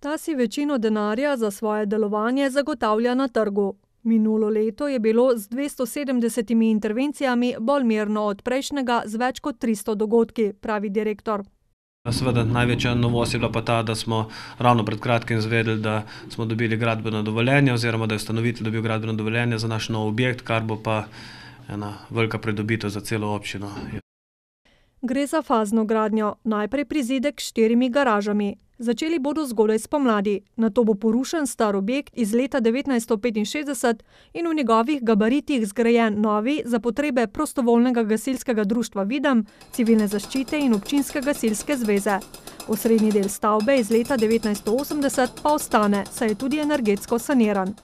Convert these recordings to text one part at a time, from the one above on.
Ta si večino denarja za svoje delovanje zagotavlja na trgu. Minulo leto je bilo z dvesto sedemdesetimi intervencijami bolj mirno od prejšnjega z več kot tristo dogodki, pravi direktor. seveda največja novost je bila pa ta, da smo ravno pred kratkim izvedeli, da smo dobili gradbeno dovoljenje oziroma da je ustanovitelj dobil gradbeno dovoljenje za naš nov objekt, kar bo pa ena velika pridobitev za celo občino. Gre za fazno gradnjo, najprej prizidek s štirimi garažami. Začeli bodo zgodaj spomladi, nato bo porušen star objekt iz leta devetnajststo petinšestdeset in v njegovih gabaritih zgrajen novi za potrebe Prostovoljnega gasilskega društva Videm, Civilne zaščite in Občinske gasilske zveze. Osrednji del stavbe iz leta devetnajststo osemdeset pa ostane, saj je tudi energetsko saniran.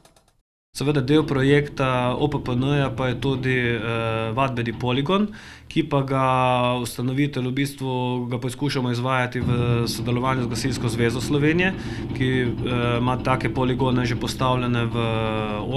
Seveda del projekta OPPN-ja pa je tudi, vadbeni poligon, ki pa ga ustanovitelj v bistvu, ga poskušamo izvajati v sodelovanju z Gasilsko zvezo Slovenije, ki, ima take poligone že postavljene v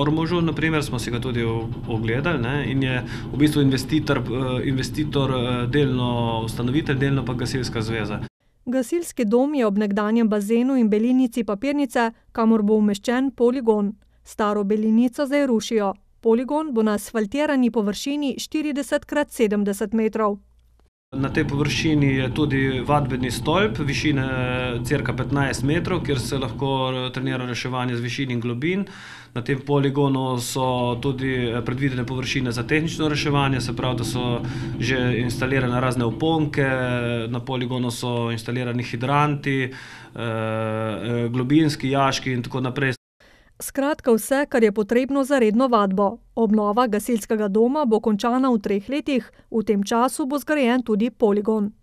Ormožu, na primer, smo si ga tudi ogledali, ne, in je v bistvu investitor, investitor, delno ustanovitelj, delno pa Gasilska zveza. Gasilski dom je ob nekdanjem bazenu in belilnici papirnice, kamor bo umeščen poligon. Staro belilnico zdaj rušijo. Poligon bo na asfaltirani površini štirideset krat sedemdeset metrov. Na tej površini je tudi vadbeni stolp višine cirka petnajst metrov, kjer se lahko trenira reševanje z višin in globin. Na tem poligonu so tudi predvidene površine za tehnično reševanje, se pravi, da so že instalirane razne uponke, na poligonu so instalirani hidranti, globinski jaški in tako naprej. Skratka vse, kar je potrebno za redno vadbo. Obnova gasilskega doma bo končana v treh letih, v tem času bo zgrajen tudi poligon.